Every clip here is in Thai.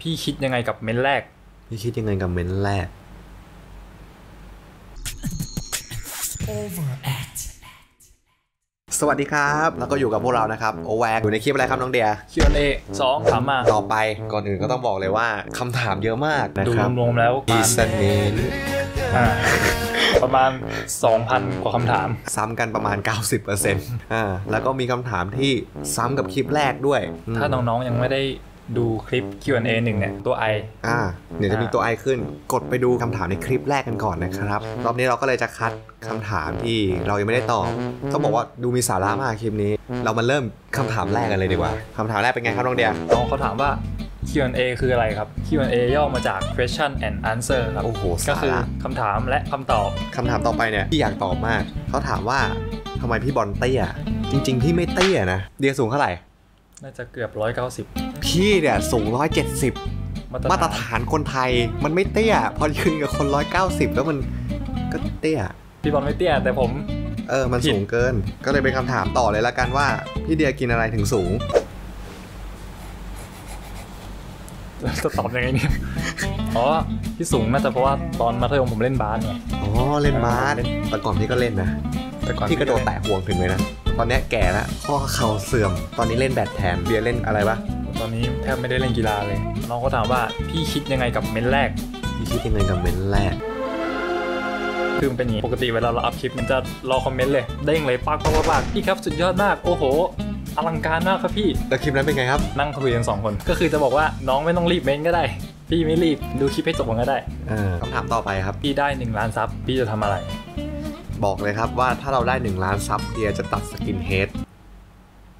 พี่คิดยังไงกับเม้นท์แรก พี่คิดยังไงกับเม้นท์แรก สวัสดีครับ แล้วก็อยู่กับพวกเรานะครับโอแวกอยู่ในคลิปอะไรครับน้องเดีย Q&A สองถามมา ต่อไปก่อนอื่นก็ต้องบอกเลยว่าคำถามเยอะมากนะดูครับรวมๆแล้วประอีมาณสเนนอ่าประมาณ 2,000 กว่าคำถาม ซ้ำกันประมาณ 90%อ่าแล้วก็มีคำถามที่ซ้ำกับคลิปแรกด้วยอืมถ้าน้องๆยังไม่ได้ ดูคลิป Q&A หนึ่งเนี่ยตัว I อ่าเดี๋ยวจะมีตัวไอขึ้น กดไปดูคำถามในคลิปแรกกันก่อนนะครับ รอบนี้เราก็เลยจะคัดคำถามที่เรายังไม่ได้ตอบต้องบอกว่าดูมีสาระมากคลิปนี้ เรามาเริ่มคำถามแรกกันเลยดีกว่าคำถามแรกเป็นไงครับน้องเดียน้องเขาถามว่า Q&A คืออะไรครับ Q&A ย่อมาจาก question and answer ครับ โอ้โหก็สาคือระคำถามและคำตอบคำถามต่อไปเนี่ยพี่อยากตอบมาก เขาถามว่าทำไมพี่บอลเตี้ย จริงๆพี่ไม่เตี้ยนะ เดียสูงเท่าไหร่ น่าจะเกือบ 190 พี่เนี่ยสูง 170 มาตรฐานคนไทยมันไม่เตี้ย พอยืนกับคน 190 แล้วมันก็เตี้ย พี่บอลไม่เตี้ยแต่ผม เออ มันผิดสูงเกิน ก็เลยเป็นคำถามต่อเลยละกันว่า พี่เดียกินอะไรถึงสูงจะตอบยังไงเนี่ย อ๋อ ที่สูงน่าจะเพราะว่าตอนมัธยมผมเล่นบาสไง อ๋อ เล่นบาสเล่นแต่ก่อนพี่ก็เล่นนะ แต่ก่อนพี่กระโดดแตะห่วงถึงเลยนะ ตอนเนี้ยแก่แล้วข้อเข่าเสื่อม ตอนนี้เล่นแบดแทนเดียเล่นอะไรปะ ตอนนี้แทบไม่ได้เล่นกีฬาเลย น้องก็ถามว่าพี่คิดยังไงกับเม้นท์แรก พี่คิดยังไงกับเมนท์แรก คือมันเป็นอย่างนี้ ปกติเวลาเราอัพคลิปมันจะรอคอมเมนต์เลย เด้งเลยปักปักปักปักพี่ครับสุดยอดมาก โอ้โหอลังการมากครับพี่ แล้วคลิปนั้นเป็นไงครับ นั่งคุยกันสองคน ก็คือจะบอกว่าน้องไม่ต้องรีบเม้นก็ได้ พี่ไม่รีบดูคลิปให้จบก่อนก็ได้เออคำถามต่อไปครับ พี่ได้1ล้าน sub พี่จะทำอะไร บอกเลยครับว่าถ้าเราได้1ล้าน sub เดียจะตัด skinhead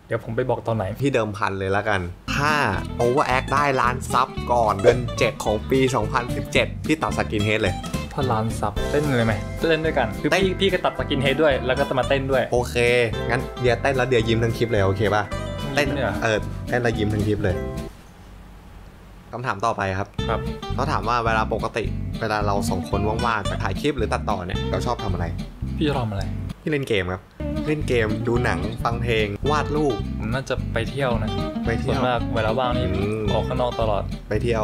เดี๋ยวผมไปบอกตอนไหน พี่เดิมพันเลยแล้วกัน ถ้า Overact ได้ล้าน sub ก่อนเดือน 7 ของปี 2017 พี่ตัด skinhead เลยถ้าล้าน sub เต้นเลยไหมเล่นด้วยกันคือเต้นพี่พี่ก็ตัด skinhead ด้วย แล้วก็จะมาเต้นด้วย โอเค งั้นเดียเต้นแล้วเดียยิ้มทั้งคลิปเลยโอเคป่ะเต้นเนี่ยเออเต้นแล้วยิ้มทั้งคลิปเลยคำถามต่อไปครับครับเขาถามว่าเวลาปกติ เวลาเราสองคนว่างๆจะถ่ายคลิปหรือตัดต่อเนี่ยเราชอบทำอะไร พี่จะทำอะไร พี่เล่นเกมครับ เล่นเกมดูหนังฟังเพลง วาดรูปผมน่าจะไปเที่ยวนะไปส่เที่วนยวมากเวลาว่างนี่อืม ออกข้างนอกตลอด ไปเที่ยว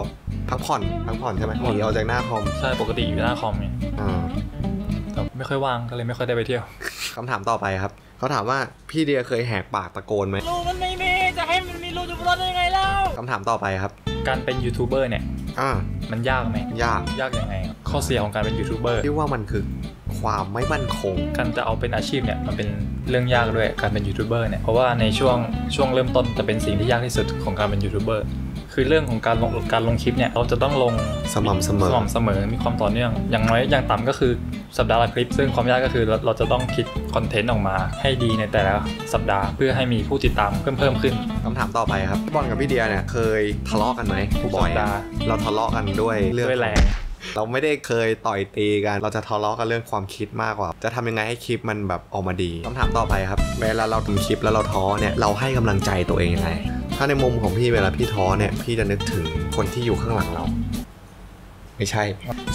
พักผ่อนพักผ่อนใช่ไหมพักผ่อนหนีออกจากหน้าคอมใช่ปกติอยู่หน้าคอมไงอ่า แต่ไม่ค่อยว่างก็เลยไม่ค่อยได้ไปเที่ยว คำถามต่อไปครับ เขาถามว่าพี่เดียเคยแหกปากตะโกนไหมรูมันไม่มี จะให้มันมีรูจุดรถได้ยังไงเล่า คำถามต่อไปครับ การเป็นยูทูบเบอร์เนี่ยอ่ามันยากไหมยากยากยังไงครับข้อเสียของการเป็นยูทูบเบอร์พี่ว่ามันคือ ความไม่มั่นคง การจะเอาเป็นอาชีพเนี่ยมันเป็นเรื่องยากด้วยการเป็นยูทูบเบอร์เนี่ยเพราะว่าในช่วงช่วงเริ่มต้นจะเป็นสิ่งที่ยากที่สุดของการเป็นยูทูบเบอร์คือเรื่องของการลงการลงคลิปเนี่ยเราจะต้องลงสม่ำเสมอสม่ำเสมอมีความต่อเนื่อง อย่างน้อยอย่างต่ำก็คือสัปดาห์ละคลิป ซึ่งความยากก็คือเราเราจะต้องคิดคอนเทนต์ออกมาให้ดีในแต่ละสัปดาห์เพื่อให้มีผู้ติดตามเพิ่มเพิ่มขึ้นคำถามต่อไปครับพี่บอลกับพี่เดียเนี่ยเคยทะเลาะกันไหมทุกบ่อยสัปดาห์เราทะเลาะกันด้วยเรื่องด้วยแรง เราไม่ได้เคยต่อยตีกัน เราจะทะเลาะกันเรื่องความคิดมากกว่า จะทำยังไงให้คลิปมันแบบออกมาดีคำถามต่อไปครับ เวลาเราทำคลิปแล้วเราท้อเนี่ย เราให้กำลังใจตัวเองยังไง ถ้าในมุมของพี่เวลาพี่ท้อเนี่ย พี่จะนึกถึงคนที่อยู่ข้างหลังเรา ไม่ใช่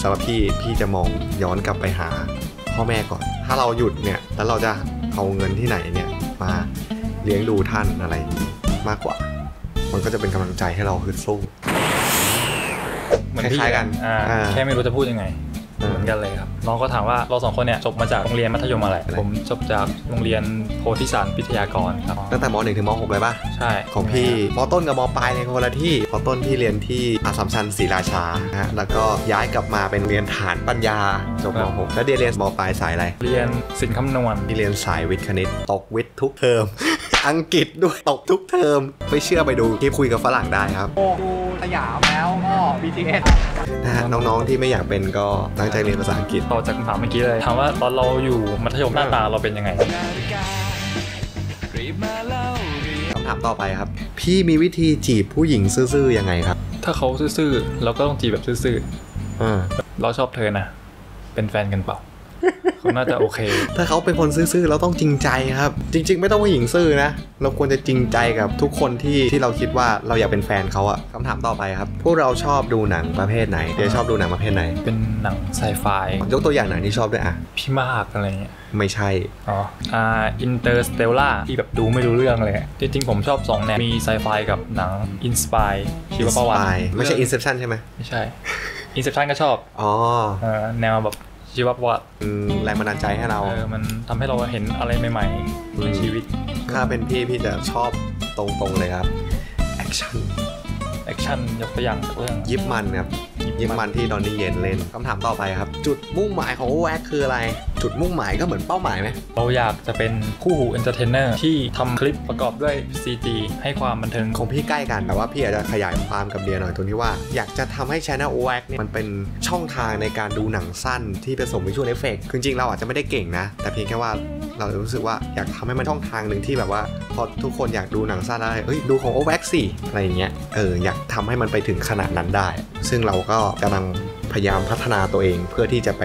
สำหรับพี่พี่จะมองย้อนกลับไปหาพ่อแม่ก่อน ถ้าเราหยุดเนี่ย แล้วเราจะเอาเงินที่ไหนเนี่ยมาเลี้ยงดูท่านอะไรมากกว่า มันก็จะเป็นกำลังใจให้เราฮึดสู้ มือนพี่คล้ายๆกันอ่าอ่าแค่ไม่รู้จะพูดยังไงอ่าเหมือนกันเลยครับน้องก็ถามว่าเราสองคนเนี่ยจบมาจากโรงเรียนมัธยมอะไรอะไรผมจบจากโรงเรียนโพธิสารพิทยากรครับตั้งแต่ม .1 ถึงม .6 เลยปะใช่ของพี่มต้นกับมปลายเนี่ยคนละที่มต้นพี่เรียนที่อาสัมชัญศรีราชานะฮะแล้วก็ย้ายกลับมาเป็นเรียนฐานปัญญาจบม .6 แล้วเดียเรียนมปลายสายอะไรเรียนสินคำนวณพี่เรียนสายวิทย์คณิตตกวิทย์ทุกเทอม อังกฤษด้วยตกทุกเทอม ไม่เชื่อไปดูคลิปคุยกับฝรั่งได้ครับ ดูสยามแล้วก็ BTS นะฮะน้องๆที่ไม่อยากเป็นก็ตั้งใจเรียนภาษาอังกฤษ ต่อจากคำถามเมื่อกี้เลยถามว่าตอนเราอยู่มัธยมหน้าตาเราเป็นยังไง คำถามต่อไปครับ พี่มีวิธีจีบผู้หญิงซื่อๆยังไงครับถ้าเขาซื่อๆเราก็ต้องจีบแบบซื่ออ่าๆเราชอบเธอนะเป็นแฟนกันเปล่า เขาน่าจะโอเค ถ้าเขาเป็นคนซื่อๆเราต้องจริงใจครับ จริง ๆ ไม่ต้องผู้หญิงซื่อนะ เราควรจะจริงใจกับทุกคนที่ที่เราคิดว่าเราอยากเป็นแฟนเขาอะคำถามต่อไปครับ พวกเราชอบดูหนังประเภทไหนเดี๋ยวชอบดูหนังประเภทไหน เป็นหนังไซไฟยกตัวอย่างหนังที่ชอบด้วยอะพี่มากอะไรเงี้ยไม่ใช่ อ๋อ อ่า Interstellar ที่แบบดูไม่รู้เรื่องเลย จริงๆ ผมชอบสองแนว มีไซไฟกับหนัง inspire ชีวประวัติ Inspire ไม่ใช่ Inception ใช่ไหมไม่ใช่ Inception ก็ชอบ อ๋อเออแนวแบบ ชีวประวัติอืมแรงบันดาลใจให้เรา เออมันทำให้เราเห็นอะไรใหม่ๆในชีวิตถ้าเป็นพี่พี่จะชอบตรงๆเลยครับ action action ยกตัวอย่างสักเรื่องยิบมันครับยิบมันที่ดอนนี่เย็นเล่นคำถามต่อไปครับ จุดมุ่งหมายของโอแอคคืออะไร จุดมุ่งหมายก็เหมือนเป้าหมายไหมเราอยากจะเป็นคู่หู entertainer ที่ทำคลิปประกอบด้วย CG ให้ความบันเทิงของพี่ใกล้กันแต่ว่าพี่อาจจะขยายความกับเดียหน่อยตรงที่ว่า อยากจะทำให้ Channel OX เนี่ยมันเป็นช่องทางในการดูหนังสั้นที่ผสม visual effect จริงๆเราอาจจะไม่ได้เก่งนะ แต่เพียงแค่ว่าเรารู้สึกว่าอยากทำให้มันช่องทางหนึ่งที่แบบว่าพอทุกคนอยากดูหนังสั้นแล้วเอ้ยดูของ OX สิอะไรอย่างเงี้ยเอออยากทำให้มันไปถึงขนาดนั้นได้ ซึ่งเราก็กำลัง พยายามพัฒนาตัวเองเพื่อที่จะไป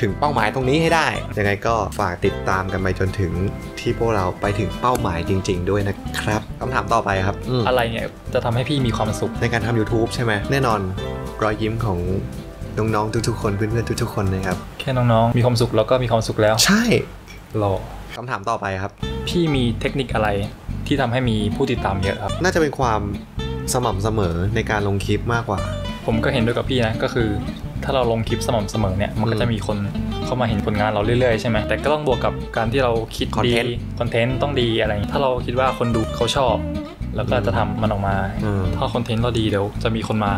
ถึงเป้าหมายตรงนี้ให้ได้ ยังไงก็ฝากติดตามกันไปจนถึงที่พวกเราไปถึงเป้าหมายจริง ๆ ด้วยนะครับคำถามต่อไปครับอืมอะไรเนี่ยจะทำให้พี่มีความสุขในการทำ YouTube ใช่ไหมแน่นอนรอยยิ้มของน้องๆทุกๆคนเพื่อนๆทุกๆคนนะครับแค่น้องๆมีความสุขแล้วก็มีความสุขแล้ว ใช่รอคำถามต่อไปครับ พี่มีเทคนิคอะไรที่ทำให้มีผู้ติดตามเยอะครับ น่าจะเป็นความสม่ำเสมอในการลงคลิปมากกว่า ผมก็เห็นด้วยกับพี่นะก็คือ ถ้าเราลงคลิปสม่ำเสมอเนี่ยมันก็อืมจะมีคนเข้ามาเห็นผลงานเราเรื่อยๆใช่ไหมแต่ก็ต้องบวกกับการที่เราคิดดี Content คอนเทนต์ต้องดีอะไรอย่างงี้ถ้าเราคิดว่าคนดูเขาชอบ แล้วก็จะทำมันออกมาอืมถ้าคอนเทนต์เราดีเดี๋ยวจะมีคนมา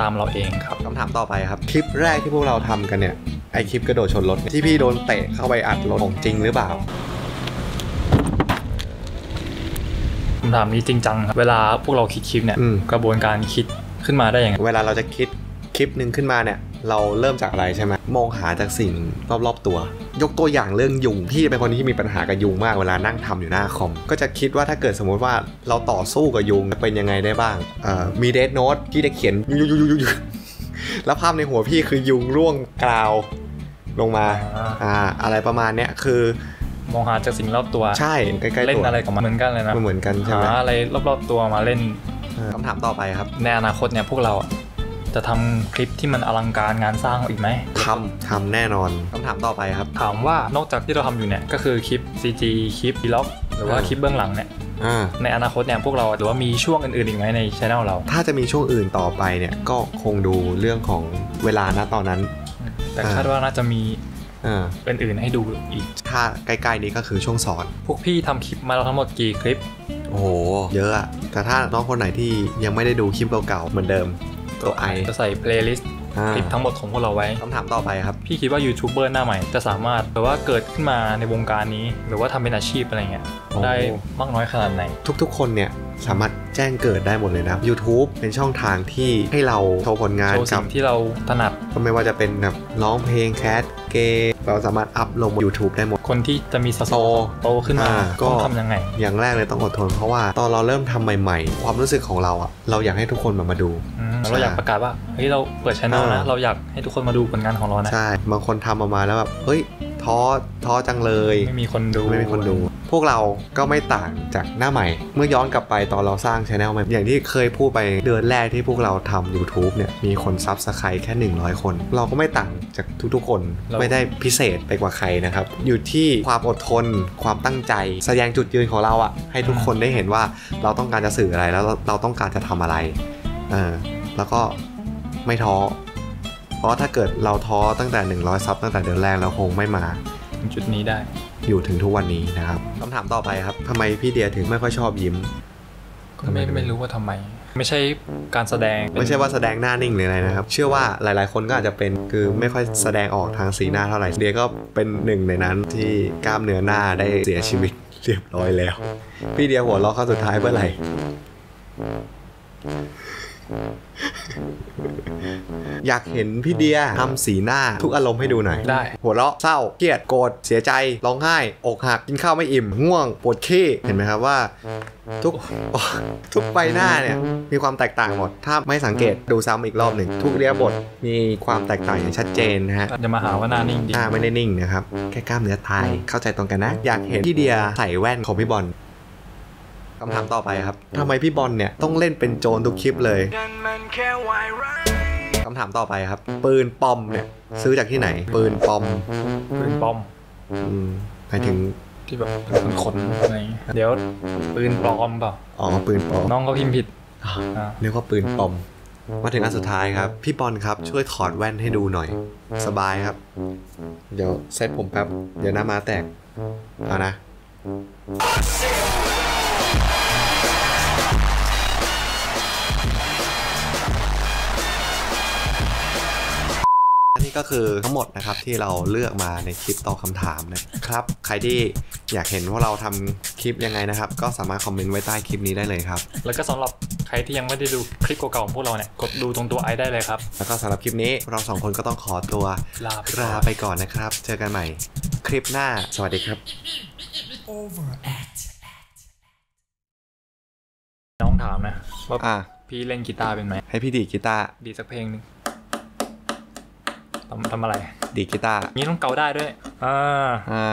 ตามเราเองครับคำถามต่อไปครับ คลิปแรกที่พวกเราทำกันเนี่ยไอคลิปกระโดดชนรถที่พี่โดนเตะเข้าไปอัดรถของจริงหรือเปล่าคำถามนี้จริงจังครับเวลาพวกเราคิดคลิปเนี่ยอืมกระบวนการคิด ขึ้นมาได้ยังไงเวลาเราจะคิดคลิปหนึ่งขึ้นมาเนี่ย เราเริ่มจากอะไรใช่ไหมมองหาจากสิ่งรอบๆตัว ยกตัวอย่างเรื่องยุงพี่เป็นคนที่มีปัญหากับยุงมากเวลานั่งทำอยู่หน้าคอม ก็จะคิดว่าถ้าเกิดสมมติว่าเราต่อสู้กับยุงเป็นยังไงได้บ้างเอ่อมีเดทโน้ตพี่ได้เขียนยุงยุงยุงยุงยุงแล้วภาพในหัวพี่คือยุงร่วงกราวลงมาอ่าอ่าอะไรประมาณเนี้ยคือมองหาจากสิ่งรอบตัว ใช่ใกล้ๆตัวเล่นอะไรกับมันเหมือนกันเลยนะมันเหมือนกันใช่ไหมหาอะไรรอบๆตัวมาเล่น คำถามต่อไปครับ ในอนาคตเนี่ยพวกเราอะจะทำคลิปที่มันอลังการงานสร้างอีกไหมทำทำแน่นอนคำถามต่อไปครับ ถามว่านอกจากที่เราทำอยู่เนี่ยก็คือคลิป CG คลิป vlog หรือว่าอ่าคลิปเบื้องหลังเนี่ยอ่าในอนาคตเนี่ยพวกเราหรือว่ามีช่วงอื่นๆอีกไหมในช anel เรา ถ้าจะมีช่วงอื่นต่อไปเนี่ยก็คงดูเรื่องของเวลาณตอนนั้น แต่อ่าคาดว่าน่าจะมี อ่าอื่นๆให้ดูอีก ถ้าใกล้ๆนี้ก็คือช่วงสอน พวกพี่ทำคลิปมาแล้วทั้งหมดกี่คลิป โอ้โห เยอะอะแต่ถ้าน้องคนไหนที่ยังไม่ได้ดูคลิปเก่าๆเหมือนเดิม ตัวไอจะใส่ playlist อ่า คลิปทั้งหมดของพวกเราไว้คำถามต่อไปครับ พี่คิดว่ายูทูบเบอร์หน้าใหม่จะสามารถแบบว่าเกิดขึ้นมาในวงการนี้ หรือว่าทำเป็นอาชีพอะไรเงี้ยโอ้ ได้มากน้อยขนาดไหน ทุกๆ คนเนี่ยสามารถแจ้งเกิดได้หมดเลยนะ YouTube เป็นช่องทางที่ให้เราโชว์ผลงานโชว์กัสิ่งที่เราถนัดก็ไม่ว่าจะเป็นแบบร้องเพลง cast เกมเราสามารถ up ลงบน YouTube ได้หมด คนที่จะมีสโตโตขึ้นมาอ่าก็ ต้องทำยังไง อย่างแรกเลยต้องอดทน เพราะว่าตอนเราเริ่มทำใหม่ ๆ ความรู้สึกของเราอะเราอยากให้ทุกคนมามาดู อืม เราอยากประกาศว่าเฮ้ยเราเปิดช anel นะอ่าเราอยากให้ทุกคนมาดูผลงานของเรานะใช่บางคนทำออกมาแล้วแบบเฮ้ยท้อท้อจังเลยไม่มีคนดูไม่มีคนดู พวกเราก็ไม่ต่างจากหน้าใหม่ เมื่อย้อนกลับไปตอนเราสร้างช anel ใหม่อย่างที่เคยพูดไปเดือนแรกที่พวกเราทำ YouTube เนี่ยมีคนซับสไครต์แค่ 100 คน เราก็ไม่ต่างจากทุกๆคน ไม่ได้พิเศษไปกว่าใครนะครับ อยู่ที่ความอดทนความตั้งใจ แสดงจุดยืนของเราอะให้ทุกคนได้เห็นว่าเราต้องการจะสื่ออะไรแล้วเราเราต้องการจะทำอะไรเออ แล้วก็ไม่ท้อ เพราะถ้าเกิดเราท้อตั้งแต่ 100 ซับตั้งแต่เดือนแรกเราคงไม่มาถึงจุดนี้ได้ อยู่ถึงทุกวันนี้นะครับคำถามต่อไปครับทำไมพี่เดียถึงไม่ค่อยชอบยิ้มก็ไม่ไม่รู้ว่าทำไม ไม่ใช่การแสดงเป็นไม่ใช่ว่าแสดงหน้านิ่งหรืออะไรนะครับ เชื่อว่าหลาย ๆ คนก็อาจจะเป็นคือไม่ค่อยแสดงออกทางสีหน้าเท่าไหร่เดียก็เป็นหนึ่งในนั้นที่กล้ามเนื้อหน้าได้เสียชีวิตเรียบร้อยแล้ว พี่เดียหัวเราะข้อสุดท้ายเมื่อไหร่ อยากเห็นพี่เดียทำสีหน้าทุกอารมณ์ให้ดูหน่อยได้หัวเราะเศร้าเครียดโกรธเสียใจร้องไห้ อกหักกินข้าวไม่อิ่มง่วงปวดขี้เห็นไหมครับว่า ทุกทุกใบหน้าเนี่ยมีความแตกต่างหมด ถ้าไม่สังเกตดูซ้ำอีกรอบหนึ่งทุกเรียบทมีความแตกต่างอย่างชัดเจนนะฮะจะมาหาว่าหน้านิ่งดีหน้าไม่ได้นิ่งนะครับแค่กล้ามเนื้อตายเข้าใจตรงกันนะ อยากเห็นพี่เดียใส่แว่นของพี่บอลคำถามต่อไปครับทำไมพี่บอลเนี่ยต้องเล่นเป็นโจรทุกคลิปเลย คำถามต่อไปครับ ปืนปอมเนี่ย ซื้อจากที่ไหน ปืนปอม ปืนปลอมอืมหมายถึงที่แบบเป็นขนๆอะไรอย่างเงี้ยเดี๋ยวปืนปลอมเปล่าอ๋อปืนปอมน้องก็พิมพ์ผิดอ่าอ่าเรียกว่าปืนปอมมาถึงอันสุดท้ายครับ พี่บอลครับช่วยถอดแว่นให้ดูหน่อย สบายครับ เดี๋ยวเซตผมแป๊บ เดี๋ยวหน้ามาแตก เอานะ ก็คือทั้งหมดนะครับที่เราเลือกมาในคลิปตอบคำถามนะครับ ใครที่อยากเห็นว่าเราทำคลิปยังไงนะครับ ก็สามารถคอมเมนต์ไว้ใต้คลิปนี้ได้เลยครับ แล้วก็สำหรับใครที่ยังไม่ได้ดูคลิปเก่าๆของพวกเราเนี่ยกดดูตรงตัวไอได้เลยครับ แล้วก็สำหรับคลิปนี้เราสองคนก็ต้องขอตัวลาไปลาไปก่อนนะครับ เจอกันใหม่คลิปหน้า สวัสดีครับน้องถามนะว่าอะพี่เล่นกีตาร์เป็นไหมให้พี่ดีดกีตาร์ดีสักเพลงหนึง ทำทำอะไร ดีดกีตาร์นี้ต้องเกาได้ด้วยอ่าอ่า